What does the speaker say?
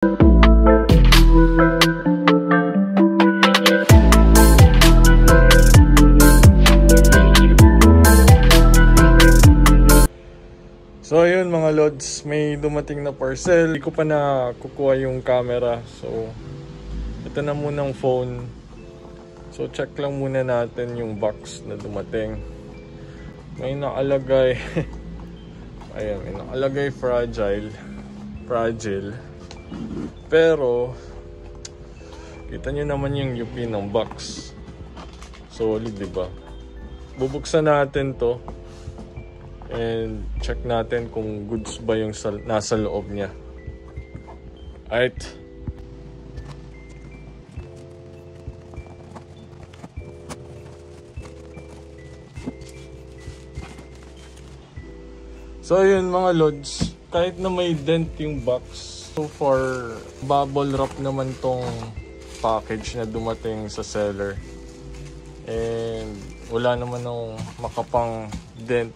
So ayun mga lods, may dumating na parcel. Hindi ko pa na kukuha yung camera. So ito na munang phone. So check lang muna natin yung box na dumating. May nakalagay Ayan, may nakalagay fragile. Fragile. Pero kita nyo naman yung UP ng box. Solid, di ba? Bubuksan natin to and check natin kung goods ba yung sa, nasa loob niya. Alright. So yun mga lods, kahit na may dent yung box, so far bubble wrap naman tong package na dumating sa seller. And wala naman ng makapang dent